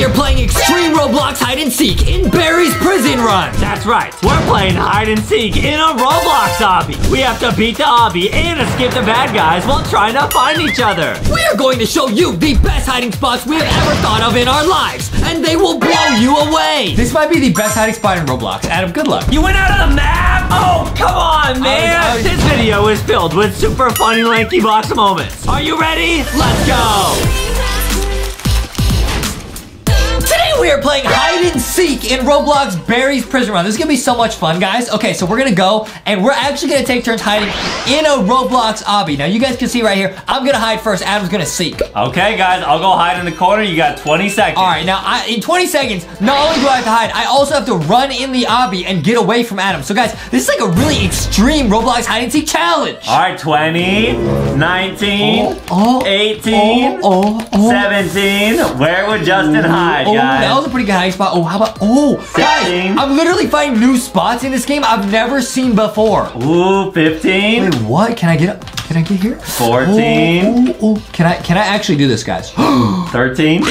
we are playing Extreme Roblox Hide and Seek in Barry's Prison Run. That's right. We're playing hide and seek in a Roblox obby. We have to beat the obby and escape the bad guys while trying to find each other. We are going to show you the best hiding spots we have ever thought of in our lives, and they will blow you away. This might be the best hiding spot in Roblox. Adam, good luck. You went out of the map? Oh, come on, oh, man. I was- This video is filled with super funny Lanky Box moments. Are you ready? Let's go. We are playing hide and seek in Roblox Barry's Prison Run. This is gonna be so much fun, guys. Okay, so we're gonna go and we're actually gonna take turns hiding in a Roblox obby. Now you guys can see right here, I'm gonna hide first, Adam's gonna seek. Okay, guys, I'll go hide in the corner. You got 20 seconds. All right, now I, in 20 seconds, not only do I have to hide, I also have to run in the obby and get away from Adam. So guys, this is like a really extreme Roblox hide and seek challenge. All right, 20, 19, Oh, oh, 18, oh, oh. 17. Where would Justin hide, Oh, guys? That was a pretty good hiding spot. Oh, how about, oh, guys, I'm literally finding new spots in this game I've never seen before. Ooh, 15. Wait, what? Can I get up? Can I get here? 14. Oh, oh, oh. Can I can I actually do this, guys? 13. Yo!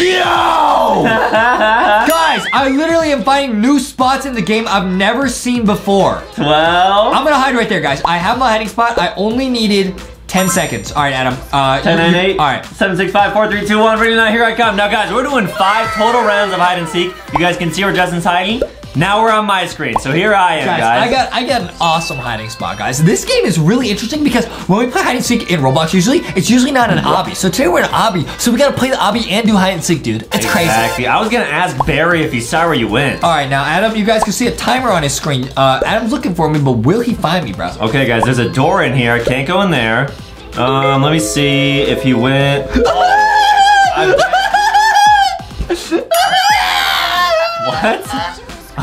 guys, I literally am finding new spots in the game I've never seen before. 12. I'm gonna hide right there, guys. I have my hiding spot. I only needed 10 seconds. All right, Adam. Uh, 10, 9, 8. All right. 7, 6, 5, 4, 3, 2, 1. Ready now, here I come. Now, guys, we're doing five total rounds of hide and seek. You guys can see where Justin's hiding. Now we're on my screen. So here I am, Guys, guys. I got I got an awesome hiding spot, guys. This game is really interesting because when we play hide and seek in Roblox, usually it's usually not an obby. So today we're in an obby, so we gotta play the obby and do hide and seek, dude. It's crazy. Exactly. I was gonna ask Barry if he saw where you went. All right, now Adam, you guys can see a timer on his screen. Uh, Adam's looking for me, but will he find me, bro? Okay, guys, there's a door in here. I can't go in there. Um, let me see if he went. What?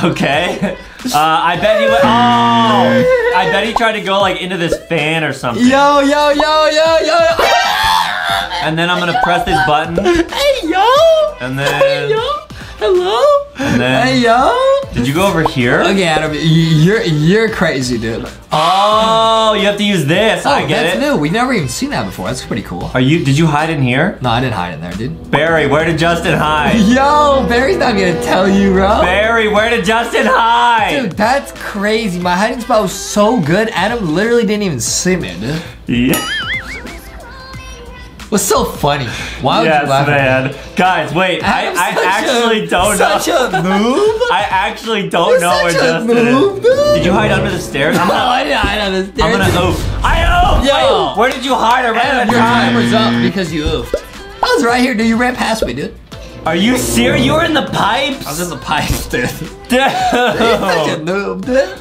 Okay. Uh, I bet he went. Oh, I bet he tried to go like into this fan or something. Yo, yo, yo, yo, yo. And then I'm gonna press this button, Hey, yo. and then. Hey yo. Hello. And then- Hey, yo. Did you go over here? Okay, Adam, you're you're crazy, dude. Oh, you have to use this. Oh, I get that's it. new. We've never even seen that before. That's pretty cool. Are you? Did you hide in here? No, I didn't hide in there, dude. Barry, where did Justin hide? Yo, Barry's not gonna tell you, bro. Barry, where did Justin hide? Dude, that's crazy. My hiding spot was so good. Adam literally didn't even see me, dude. Yeah. What's so funny? Why would yes, you laugh at me? man. Guys, wait. I, I actually a, don't such know. a move. I actually don't You're know where such a Justin noob, is. dude. Did you hide under the stairs? I'm No, gonna, I didn't hide on the I'm gonna oof. I oofed. Yo. Wait, where did you hide? I ran out Adam, of your time. timer's up because you oofed. I was right here, dude. You ran past me, dude. Are you serious? You were in the pipes? I was in the pipes, dude. Dude. Such a Dude, noob, dude.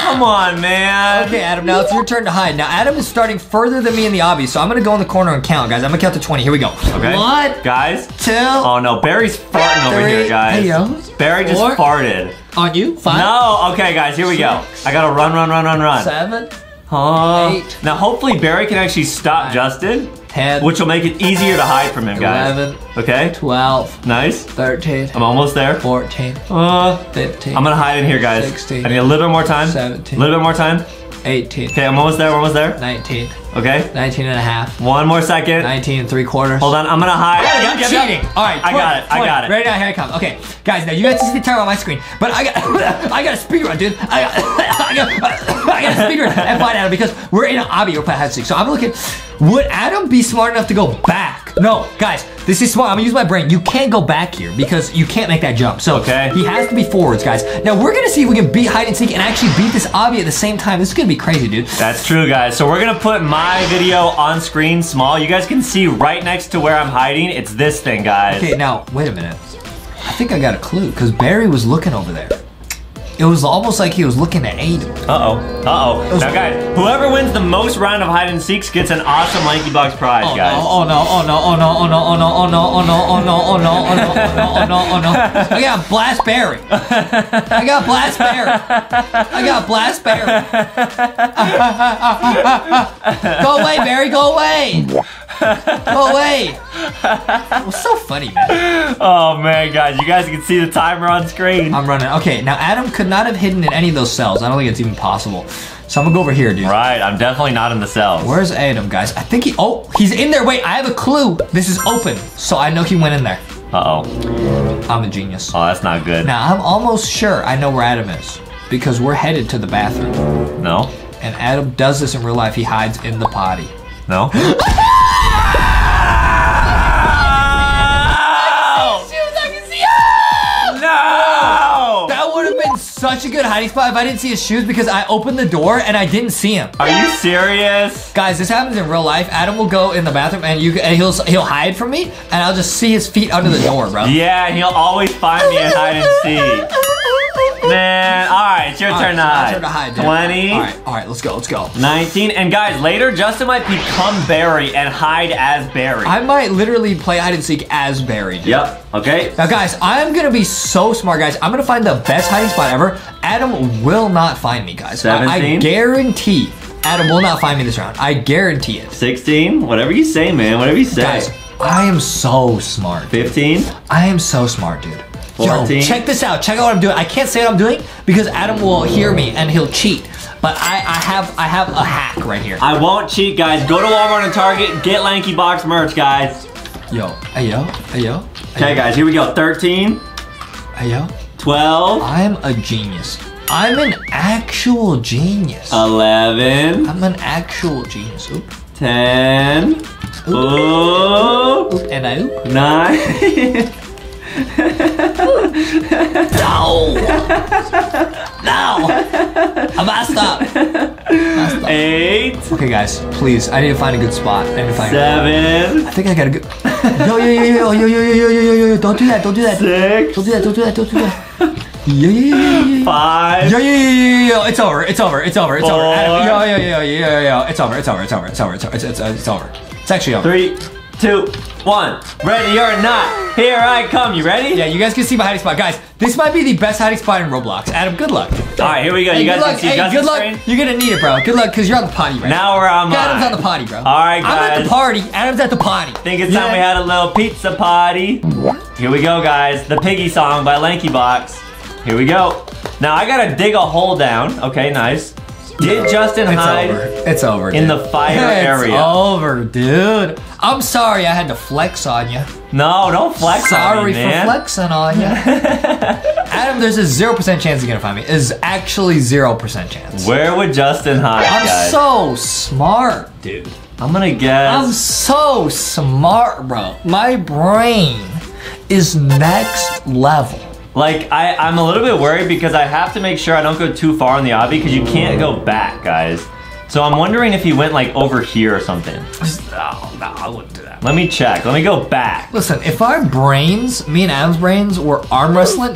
come on, man. Okay, Adam, now it's your turn to hide. Now, Adam is starting further than me in the obby, so I'm gonna go in the corner and count, guys. I'm gonna count to 20. Here we go. Okay. One, Guys? Two. Oh, no, Barry's farting over here, guys. Hey, yo. Barry just Four. farted. On you. Five, No, okay, guys, here we go. I gotta run, run, run, run, run. seven, Huh. Eight. Now, hopefully, Barry can actually stop Nine. Justin, ten, which will make it easier to hide from him, guys. eleven, Okay. twelve, Nice. thirteen, I'm almost there. fourteen, Uh, fifteen, I'm gonna hide in here, guys. 16. I need a little bit more time. 17. A little bit more time. eighteen, Okay, I'm almost there. We're almost there. nineteen, Okay. 19 and a half. One more second. nineteen and three quarters. Hold on. I'm gonna hide. You're yep, yep. cheating. All right, I got it. I got it. Ready now, here I come. Okay, guys, now you guys see the timer on my screen, but I got, I got a speed run, dude. I got, I got, I got a speed run and find Adam because we're in an obby. We're playing hide and seek. So I'm looking. Would Adam be smart enough to go back? No, guys, this is smart. I'm gonna use my brain. You can't go back here because you can't make that jump. So Okay. he has to be forwards, guys. Now we're gonna see if we can beat hide and seek and actually beat this obby at the same time. This is gonna be crazy, dude. That's true, guys. So we're gonna put my video on screen small. You guys can see right next to where I'm hiding. It's this thing, guys. Okay, now wait a minute. I think I got a clue because Barry was looking over there. It was almost like he was looking at Aiden. Uh-oh. Uh-oh. Now, guys, whoever wins the most round of hide and seeks gets an awesome Lanky Box prize, Oh guys. no, oh no, oh no, oh no, oh no, oh no, oh no, oh no, oh no, oh no, oh no, oh no, oh no, oh no. I got Blast Barry. I got Blast Barry. I got Blast Barry. go away, Barry, go away. Oh, go away. It was so funny, man. Oh, man, guys. You guys can see the timer on screen. I'm running. Okay, now Adam could not have hidden in any of those cells. I don't think it's even possible. So I'm gonna go over here, dude. Right, I'm definitely not in the cells. Where's Adam, guys? I think he. Oh, he's in there. Wait, I have a clue. This is open, so I know he went in there. Uh-oh. I'm a genius. Oh, that's not good. Now, I'm almost sure I know where Adam is because we're headed to the bathroom. No? And Adam does this in real life. He hides in the potty. No? No! That would have been such a good hiding spot if I didn't see his shoes because I opened the door and I didn't see him. Are you serious? Guys, this happens in real life. Adam will go in the bathroom and you and he'll he'll hide from me and I'll just see his feet under the door, bro. Yeah, and he'll always find me and hide and seek. Man, alright, it's your All turn to right, hide. my turn to hide, dude. 20, All right, all right, let's go, let's go. 19, and guys, later Justin might become Barry and hide as Barry. I might literally play hide and seek as Barry. dude. Yep, okay. Now, guys, I'm gonna be so smart, guys. I'm gonna find the best hiding spot ever. Adam will not find me, guys. I- I guarantee Adam will not find me this round. I guarantee it. 16, whatever you say, man, whatever you say. Guys, I am so smart. 15, I am so smart, dude. Yo, check this out. Check out what I'm doing. I can't say what I'm doing because Adam will hear me and he'll cheat. But I, I have I have a hack right here. I won't cheat, guys. Go to Walmart and Target, get Lanky Box merch, guys. Yo, hey yo, hey yo. Okay, guys, here we go. 13, Hey yo. 12, I'm a genius. I'm an actual genius. Uh. 11, I'm an actual genius. Oop, 10, oop, oop, and I oop. 9, No! no! I'm gonna stop. 8, Okay, guys, please. I need to find a good spot. I need to find. 7, I think I got a good. Yo, yo, yo, yo, yo, yo, yo, yo, yo, yo, yo, yo! Don't do that! Don't do that! 6, Don't do that! Don't do that! Don't do that! Yo, yo, yo, yo, yo, yo. 5, Yo, yo, yo, yo, it's over, it's over, it's over, it's over. Four. Adam, Yo, yo, yo, yo, yo, yo, it's over, it's over, it's over, it's over, it's over, it's, it's, it's over. It's actually over. 3, 2, 1. Ready or not, here I come. You ready? Yeah, you guys can see my hiding spot. Guys, this might be the best hiding spot in Roblox. Adam, good luck. All right, here we go. Hey, you guys good can luck. see hey, Justin's good luck. screen? You're gonna need it, bro. Good luck, because you're on the potty right now. Now we're on Adam's on the potty, bro. All right, guys. I'm at the party. Adam's at the potty. think it's time we had a little pizza party. Here we go, guys. The Piggy song by Lanky Box. Here we go. Now I gotta dig a hole down. Okay, nice. Did Justin It's hide? over. It's over. in dude. the fire it's area. It's over, dude. I'm sorry I had to flex on you. No, don't flex on me, man. Sorry for flexing on you. Adam, there's a 0% chance he's gonna find me. Is actually 0% chance. Where would Justin hide, I'm guys? so smart, dude. I'm gonna guess. I'm so smart, bro. My brain is next level. Like, I, I'm a little bit worried because I have to make sure I don't go too far in the obby because you can't go back, guys. So I'm wondering if he went like over here or something. Oh, no, I wouldn't do that. Let me check. Let me go back. Listen, if our brains, me and Adam's brains, were arm wrestling.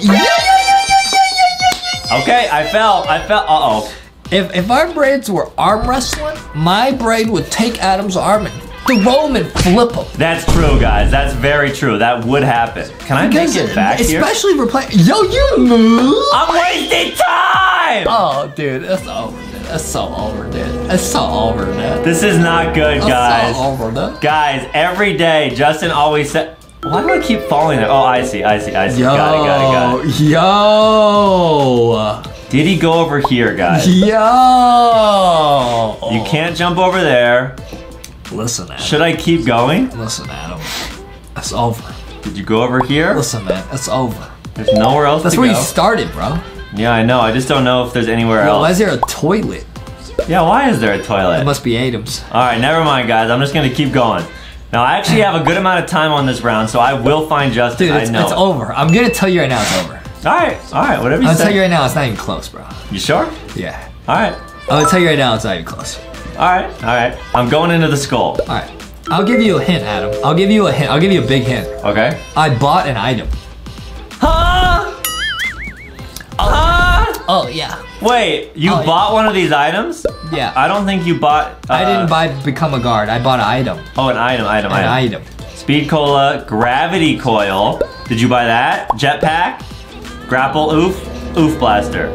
Okay, I fell. I fell. Uh-oh. If, if our brains were arm wrestling, my brain would take Adam's arm and throw him and flip him. That's true, guys. That's very true. That would happen. Can I make it back here? especially if playing. Yo, you move. I'm wasting time. Oh, dude, that's over, That's so over, dude. It's so over, dude. This is not good, guys. so over. Guys, every day Justin always said. Why do I keep falling there? Oh, I see. I see. I see. Yo, Got it. Got it. Got it. yo, Did he go over here, guys? yo. You can't jump over there. Listen, Adam. Should I keep going? Listen, Adam. That's over. Did you go over here? Listen, man. That's over. There's nowhere else That's to where go. you started, bro. yeah, I know. I just don't know if there's anywhere Yo, why is there a toilet? Yeah, why is there a toilet? It must be Adam's. All right, never mind, guys. I'm just gonna keep going. Now, I actually have a good amount of time on this round, so I will find Justin. Dude, I it's, know. it's over. I'm gonna tell you right now it's over. All right, all right, whatever you I'm say. tell you right now it's not even close, bro. You sure? Yeah. All right, I'm gonna tell you right now it's not even close. All right, all right. I'm going into the skull. All right. I'll give you a hint, Adam. I'll give you a hint. I'll give you a big hint. Okay. I bought an item. Huh? Huh? Oh yeah. Wait, you Oh, yeah. bought one of these items? Yeah. I don't think you bought. Uh, I didn't buy become a guard. I bought an item. Oh, an item, item, An item. item. Speed cola, gravity coil. Did you buy that? Jetpack, grapple oof, oof blaster,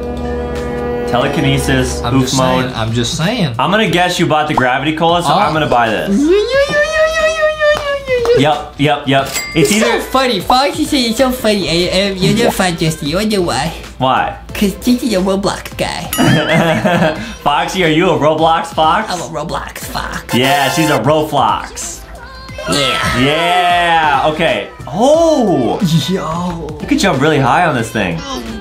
telekinesis, I'm oof just mode. saying. I'm just saying. I'm gonna guess you bought the gravity cola, so Oh. I'm gonna oh. buy this. Yep, yep, yep. It's It's so either funny. Foxy said it's so funny. And, and you're not fun, Justin. You wonder why? why? Because this is a Roblox guy. Foxy, are you a Roblox fox? I'm a Roblox fox. Yeah, she's a Roblox. Yeah. Yeah. Okay. Oh, Yo. you could jump really high on this thing. Oh.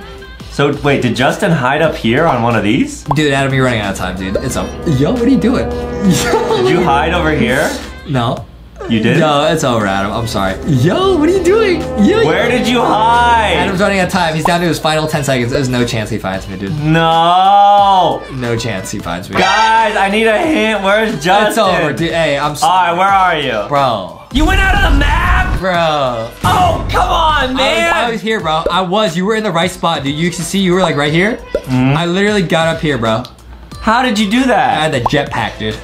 So wait, did Justin hide up here on one of these? Dude, Adam, you're running out of time, dude. It's up. Yo, what are you doing? Yo. Did you hide over here? No. You did. No, it's over, Adam. I'm sorry. Yo, what are you doing? Yo. Where did you hide? Adam's running out of time. He's down to his final 10 seconds. There's no chance he finds me, dude. No. No chance he finds me. Guys, I need a hint. Where's Justin? It's over, dude. Hey, I'm sorry. All right, where are you? Bro. You went out of the map. Bro. Oh, come on, I was, man. I was here, bro. I was. You were in the right spot, dude. You can see you were like right here. Mm-hmm. I literally got up here, bro. How did you do that? I had the jetpack, dude.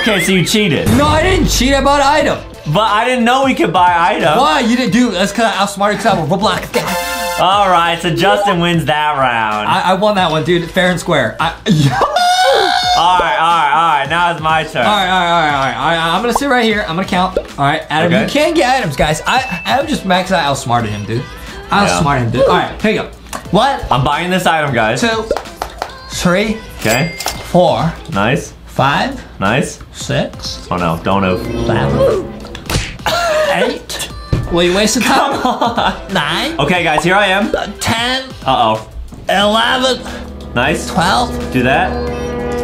Okay, so you cheated. No, I didn't cheat. I bought an item. But I didn't know we could buy items. Why? You didn't do That's because I outsmarted because I'm a Roblox guy. All right, so Justin wins that round. I, I won that one, dude. Fair and square. I, all right, all right, all right. Now it's my turn. All right, all right, all right, all right. I'm gonna sit right here. I'm gonna count. All right, Adam, Okay. you can get items, guys. I Adam just max I outsmarted him, dude. I Yeah. outsmarted him, dude. All right, here you go. What? I'm buying this item, guys. two, three, Okay. four, Nice. five, Nice. six, Oh no, don't move. seven, eight. Well, you wasted time. Nine, Okay, guys, here I am. ten, Uh oh. eleven, Nice. twelve, Do that.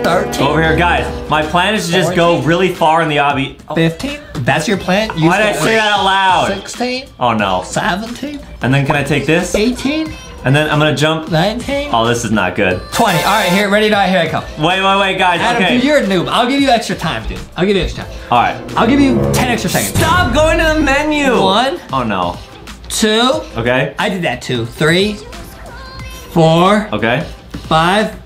Thirteen, Over here, guys. My plan is to just go really far in the obby. Oh, fifteen. That's your plan. You why did I say that out loud? 16, Oh no. 17, And then can I take this? 18, And then I'm gonna jump. 19, Oh, this is not good. 20. All right, here, ready, die, here I come. Wait, wait, wait, guys. Adam, okay. dude, you're a noob. I'll give you extra time, dude. I'll give you extra time. All right. I'll give you 10 extra seconds. Stop going to the menu. One, Oh no. two, Okay. I did that too. Three, four, Okay. five,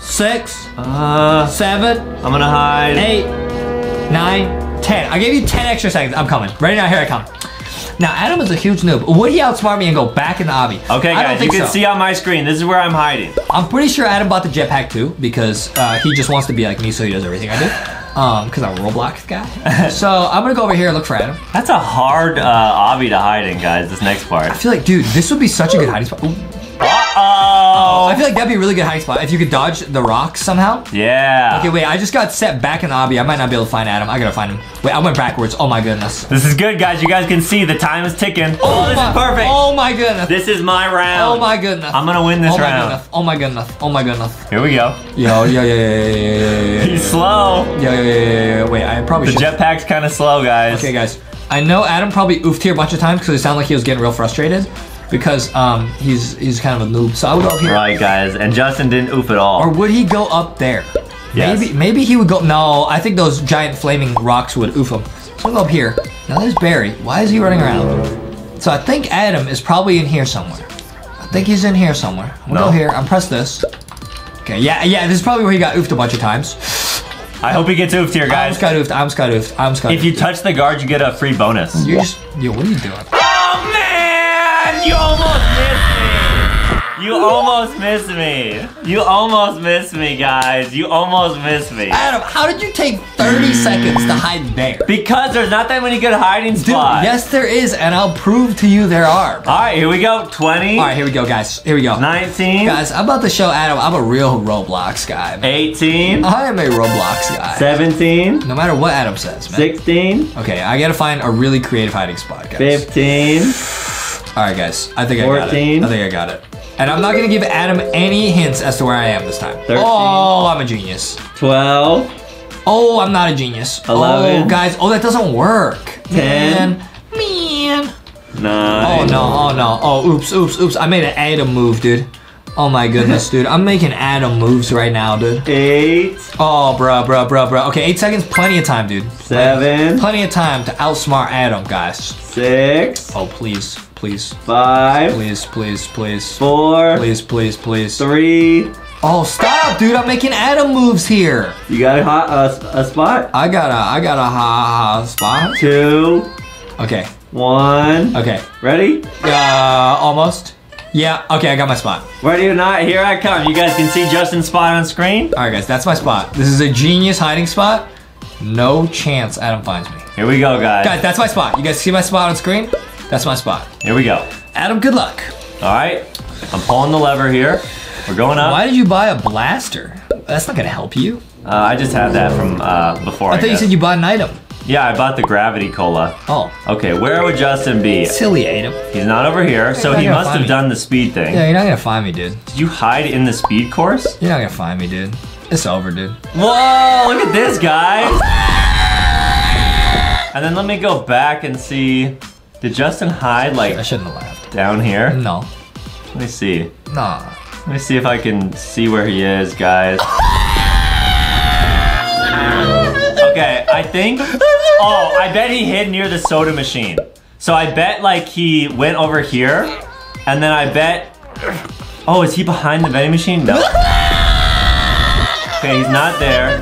six, Uh, seven, I'm gonna hide. eight, nine, ten. I gave you 10 extra seconds. I'm coming. Ready now, here I come. Now, Adam is a huge noob. Would he outsmart me and go back in the obby? Okay, I don't guys, you can so. see on my screen. This is where I'm hiding. I'm pretty sure Adam bought the jetpack too because uh, he just wants to be like me, so he does everything I do. Um, because I'm a Roblox guy. so I'm gonna go over here and look for Adam. That's a hard uh, obby to hide in, guys. This next part. I feel like, dude, this would be such a good hiding spot. Ooh. Uh I feel like that'd be a really good hiding spot if you could dodge the rocks somehow. oh. Yeah. Okay, wait, I just got set back in the obby. I might not be able to find Adam. I gotta find him. Wait, I went backwards. Oh my goodness. This is good, guys. You guys can see the time is ticking. Oh, this my, is perfect. Oh my goodness. This is my round. oh my goodness. I'm gonna win this oh round. goodness. Oh my goodness. Oh my goodness. Here we go. Yo, yo, yo, yo, yo, yo, yo, He's slow. yo, yo, yo, yo, yo. Wait, I probably The should. jetpack's kind of slow, guys. Okay, guys. I know Adam probably oofed here a bunch of times because it sounded like he was getting real frustrated because um he's he's kind of a noob. So I would go up here. Right, guys. And Justin didn't oof at all. Or would he go up there? Yes. Maybe maybe he would go. No, I think those giant flaming rocks would oof him. So I'll go up here. Now there's Barry. Why is he running around? So I think Adam is probably in here somewhere. I think he's in here somewhere. I'm gonna No. go here. I'm press this. Okay, yeah, yeah. This is probably where he got oofed a bunch of times. I hope he gets oofed here, guys. I'm. Scott oofed. I'm Scott oofed. I'm Scott. If you touch the guard, you get a free bonus. you just yo, what are you doing? You almost missed me! You almost missed me! You almost missed me, guys! You almost missed me! Adam, how did you take 30 seconds to hide there? Because there's not that many good hiding Dude, spots. yes, there is, and I'll prove to you there are. Alright, here we go. 20, All right, here we go, guys. Here we go. 19, Guys, I'm about to show Adam I'm a real Roblox guy. man. 18, I am a Roblox guy. 17, No matter what Adam says, man. 16, Okay, I gotta find a really creative hiding spot, guys. 15. All right, guys. I think I got it. 14. I think I got it. And I'm not gonna give Adam any hints as to where I am this time. 13. Oh, I'm a genius. 12, Oh, I'm not a genius. 11. Oh, guys. Oh, that doesn't work. 10. Man. Man. 9. Oh no, oh no. Oh, oops, oops, oops. I made an Adam move, dude. Oh my goodness, dude. I'm making Adam moves right now, dude. 8, Oh, bruh, bruh, bruh, bruh. Okay, eight seconds, plenty of time, dude. 7, Plenty of time to outsmart Adam, guys. 6, Oh, please, please, 5, please, please, please. 4, Please, please, please. 3. Oh, stop, dude. I'm making Adam moves here. You got a, hot, a, a spot? I got a, I got a ha ha spot. 2, Okay, 1. okay. Ready? Uh, almost. Yeah, okay, I got my spot. Ready or not, here I come. You guys can see Justin's spot on screen. All right, guys, that's my spot. This is a genius hiding spot. No chance Adam finds me. Here we go, guys. Guys, that's my spot. You guys see my spot on screen? That's my spot. Here we go. Adam, good luck. All right. I'm pulling the lever here. We're going up. Why did you buy a blaster? That's not gonna help you. Uh, I just had that from uh, before. I, I thought you said you bought an item. Yeah, I bought the gravity cola. Oh, Okay, where would Justin be? silly Adam. He's not over here, so he must have me. done the speed thing. Yeah, you're not gonna find me, dude. Did you hide in the speed course? You're not gonna find me, dude. It's over, dude. Whoa, look at this, guys. And then let me go back and see. Did Justin hide like I shouldn't have laughed. down here? No. Let me see. Nah. Let me see if I can see where he is, guys. Okay, I think. Oh, I bet he hid near the soda machine. So I bet like he went over here, and then I bet. Oh, is he behind the vending machine? No. Okay, he's not there.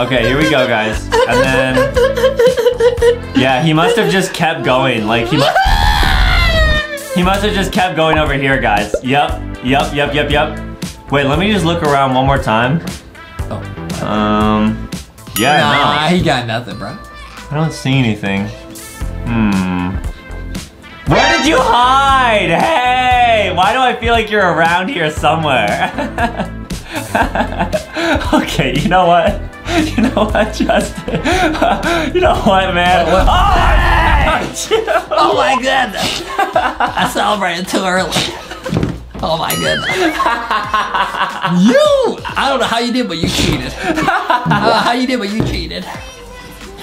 Okay, here we go, guys. And then. Yeah, he must have just kept going. Like he must. He must have just kept going over here, guys. Yep, yep, yep, yep, yep. Wait, let me just look around one more time. Oh. Um, yeah, Nah, no, he got nothing, bro. I don't see anything. Hmm. Where did you hide? Hey, why do I feel like you're around here somewhere? okay, you know what? You know what, Justin? you know what, man? What- what? Oh, found you. Oh my goodness. I celebrated too early. Oh my goodness. You! I don't know how you did, but you cheated. I don't know how you did, but you cheated.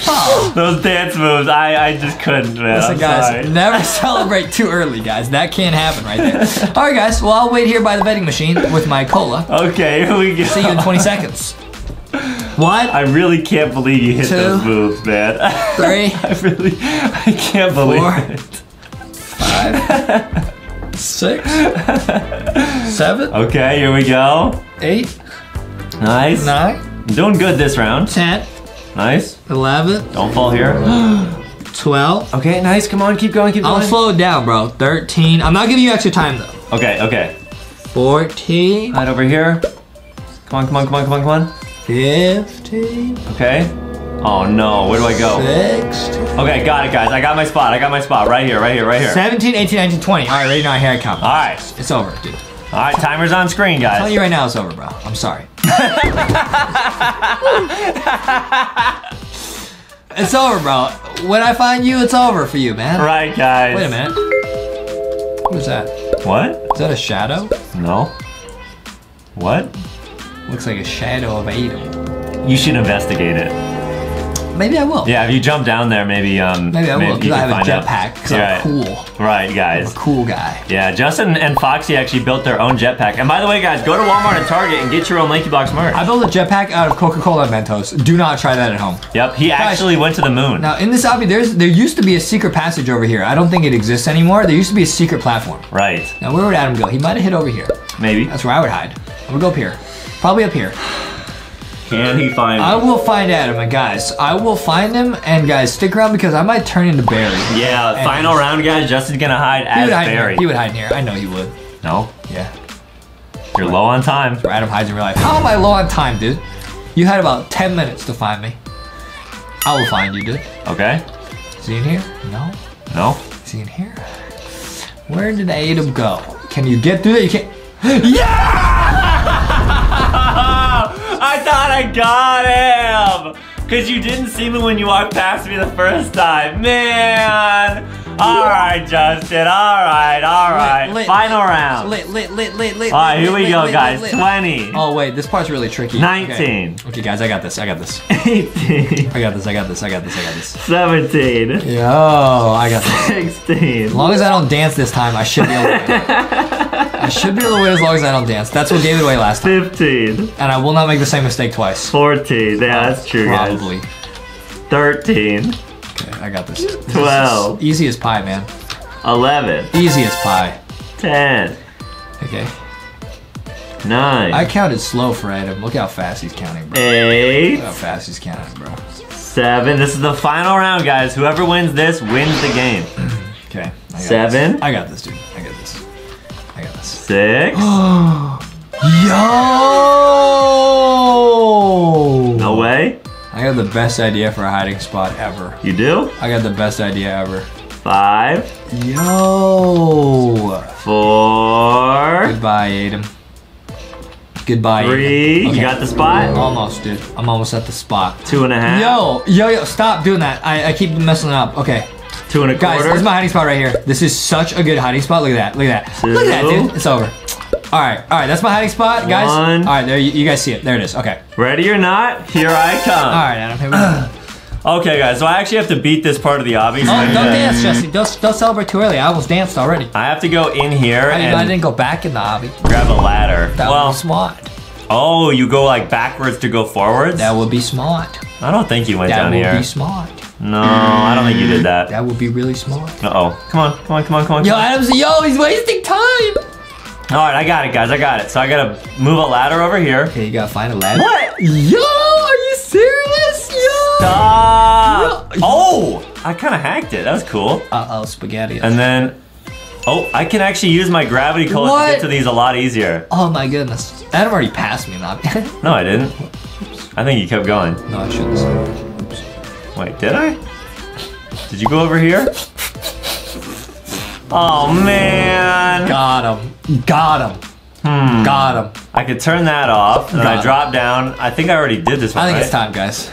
Oh. Those dance moves, I, I just couldn't, man. Listen, I'm guys, sorry. never celebrate too early, guys. That can't happen right there. All right, guys. Well, I'll wait here by the vending machine with my cola. Okay, here we go. See you in 20 seconds. What? I really can't believe you hit Two. those moves, man. three, I really, I can't believe Four. it. Seven. Okay, here we go. eight, Nice. nine, Doing good this round. 10, Nice. 11, Don't fall here. 12. Okay, nice. Come on, keep going, keep going. I'll slow it down, bro. 13. I'm not giving you extra time, though. Okay, okay. 14, Hide over here. Come on, come on, come on, come on, come on. 15, Okay. Oh no, where do I go? 16, Okay, got it, guys. I got my spot. I got my spot right here, right here, right here. 17, 18, 19, 20. All right, ready now. Here I come. All right, It's over, dude. all right. Timer's on screen, guys. Tell guys. you right now, it's over, bro. I'm sorry. it's over, bro. When I find you, it's over for you, man. Right, guys. Wait a minute. What is that? What? Is that a shadow? No. What? Looks like a shadow of Adam. You should investigate it. Maybe I will. Yeah, if you jump down there, maybe um. Maybe I will, you because I have a jetpack, because I'm right. cool. Right, I'm guys. a cool guy. Yeah, Justin and Foxy actually built their own jetpack. And by the way, guys, go to Walmart and Target and get your own Lanky Box merch. I built a jetpack out of Coca-Cola Mentos. Do not try that at home. Yep, he actually went to the moon. Now, in this obby, there's there used to be a secret passage over here. I don't think it exists anymore. There used to be a secret platform. Right, Now, where would Adam go? He might have hid over here. maybe. That's where I would hide. I would go up here. Probably up here. Can he find I will find Adam, and guys, I will find him, and guys, stick around because I might turn into Barry. Yeah, And- final round, guys. Justin's gonna hide as hide Barry. here. He would hide in here. I know he would. No, Yeah. you're low on time. Adam hides in real life. How am I low on time, dude? You had about 10 minutes to find me. I will find you, dude. Okay? Is he in here? No. No? Is he in here? Where did Adam go? Can you get through that? You can't. yeah! I thought I got him! Because you didn't see me when you walked past me the first time. Man! Alright, Justin. Alright, alright. Lit, lit. Final round. Lit, lit, lit, lit, lit. Alright, here lit, we go, lit, guys. lit, lit. 20, Oh wait, this part's really tricky. 19. Okay. okay, guys, I got this. I got this. 18, I got this. I got this. I got this. I got this. 17, Yo, I got this. 16, As long as I don't dance this time, I should be able to win. I should be able to win as long as I don't dance. That's what gave it away last time. 15, And I will not make the same mistake twice. 14. Yeah, that's true, guys. Probably. 13, Okay, I got this. This 12. Easy as pie, man. 11, Easy as pie. 10, Okay. 9, I counted slow for Adam. Look how fast he's counting, bro. 8, Look how fast he's counting, bro. Seven. This is the final round, guys. Whoever wins this wins the game. Okay. I got Seven. This. I got this, dude. Six. Yo! No way. I got the best idea for a hiding spot ever. You do? I got the best idea ever. Five. Yo! Four. Goodbye, Adam. Goodbye. Three. Okay. You got the spot? Almost, dude. I'm almost at the spot. Two and a half. Yo, yo, yo, stop doing that. I, I keep messing up. Okay. Two and a Guys, quarter. this is my hiding spot right here. This is such a good hiding spot. Look at that. Look at that. Look at that, dude. It's over. All right, all right. That's my hiding spot, guys. One. All right, there. You, you guys see it. There it is. Okay. Ready or not, here I come. All right, Adam. Here we go. Okay, guys, so I actually have to beat this part of the obby. Oh, don't dance, Jesse. Don't, don't celebrate too early. I almost danced already. I have to go in here I, and I didn't go back in the obby. grab a ladder. That well, would be smart. oh, you go like backwards to go forwards? That would be smart. I don't think you went That down here. That would be smart. No, I don't think you did that. That would be really smart. Uh oh. Come on, come on, come on, come on. Yo. Adam's yo, he's wasting time. All right, I got it, guys. I got it. So I gotta move a ladder over here. Okay, you gotta find a ladder. What? Yo, are you serious? Yo. Stop! Yo. Oh, I kind of hacked it. That was cool. Uh oh, spaghetti. And then, oh, I can actually use my gravity cola to get to these a lot easier. oh my goodness. Adam already passed me, not No, I didn't. I think you kept going. No, I shouldn't. Wait, did I? Did you go over here? Oh man! Got him. Got him. Hmm. Got him. I could turn that off, and I drop down. I think I already did this one. I think right? it's time, guys.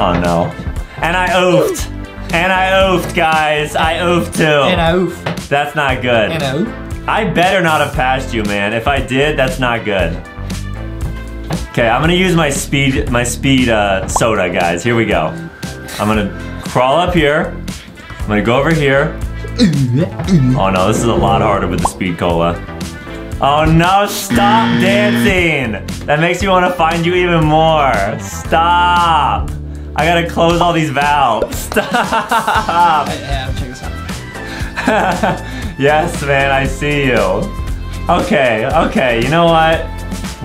Oh no! And I oofed. And I oofed, guys. I oofed too. And I oof. That's not good. And a oof. I better not have passed you, man. If I did, that's not good. Okay, I'm gonna use my speed, my speed uh, soda, guys. Here we go. I'm gonna crawl up here. I'm gonna go over here. Oh no, this is a lot harder with the speed cola. Oh no, stop dancing! That makes me want to find you even more. Stop! I gotta close all these valves. Stop! Hey, check this out. yes, man, I see you. Okay, okay, you know what?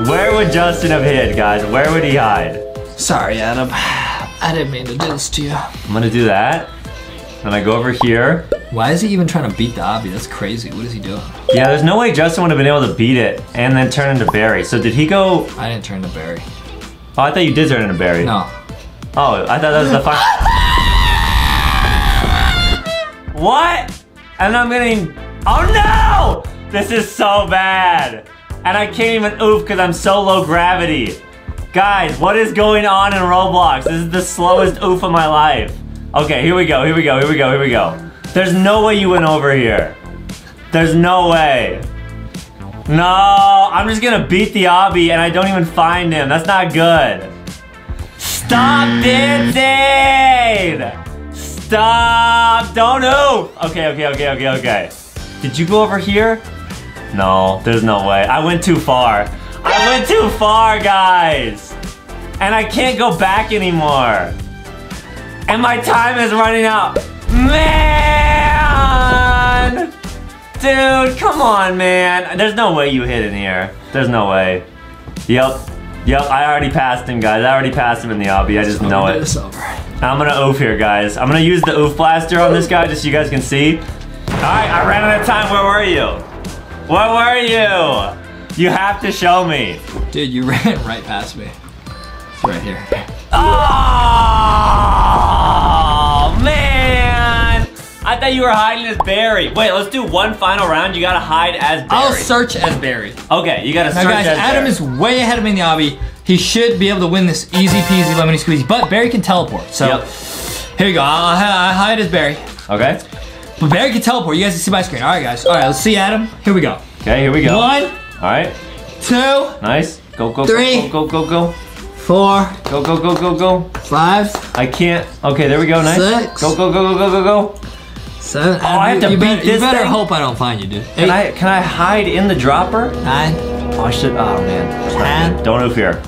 Where would Justin have hid, guys? Where would he hide? Sorry, Adam. I didn't mean to do this to you. I'm gonna do that. Then I go over here. Why is he even trying to beat the obby? That's crazy. What is he doing? Yeah, there's no way Justin would have been able to beat it and then turn into Barry. So did he go? I didn't turn into Barry. Oh, I thought you did turn into Barry. No. Oh, I thought that was the final. what? And I'm getting. Oh no! This is so bad. And I can't even oof because I'm so low gravity. Guys, what is going on in Roblox? This is the slowest oof of my life. Okay, here we go, here we go, here we go, here we go. There's no way you went over here. There's no way. No, I'm just gonna beat the obby and I don't even find him. That's not good. Stop dancing! Stop! Don't move! Okay, okay, okay, okay, okay. Did you go over here? No, there's no way. I went too far. I went too far, guys! And I can't go back anymore. And my time is running out. Man! Dude, come on, man. There's no way you hit in here. There's no way. Yep. Yep, I already passed him, guys. I already passed him in the obby. I just know it. I'm gonna oof here, guys. I'm gonna use the oof blaster on this guy just so you guys can see. Alright, I ran out of time. Where were you? Where were you? You have to show me. Dude, you ran right past me. It's right here. Oh, man. I thought you were hiding as Barry. Wait, let's do one final round. You gotta hide as Barry. I'll search as Barry. Okay, you gotta Now, search guys, as Adam Barry. is way ahead of me in the obby. He should be able to win this easy peasy lemony squeezy, but Barry can teleport. So Yep. here you go. I'll, I'll hide as Barry. Okay. But Barry can teleport. You guys can see my screen. All right, guys. All right, let's see Adam. Here we go. Okay, here we go. One, Alright, two, nice. Go, go, Three. go, go, go, go, four, go, go, go, go, go. five, I can't. Okay, there we go. Nice. Six. Go, go, go, go, go, go, go. seven. Oh, I have to you beat better, this You better thing? hope I don't find you, dude. Can Eight, I can I hide in the dropper? nine, Oh, I should. Oh man. ten, Don't move here.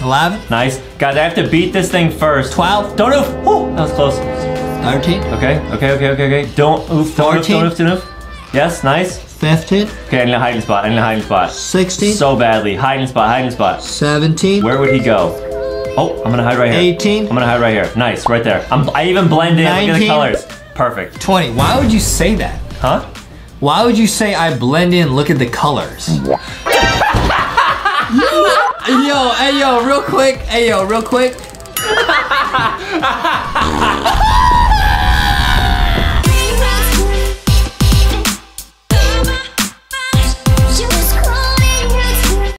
eleven, Nice, guys. I have to beat this thing first. twelve, Don't move. Oh, that was close. thirteen, Okay, okay, okay, okay, okay. Don't oof. Don't oof. Don't oof. Don't oof. Yes, nice. Fifteen, Okay, I need a hiding spot. I need a hiding spot. sixteen, So badly. Hiding spot. Hiding spot. seventeen, Where would he go? Oh, I'm gonna hide right here. 18. I'm gonna hide right here. Nice, right there. I'm, I even blend in. Look at the 19. colors. Perfect. twenty. Why would you say that? Huh? Why would you say I blend in? Look at the colors. yo, hey yo, real quick. Hey yo, real quick.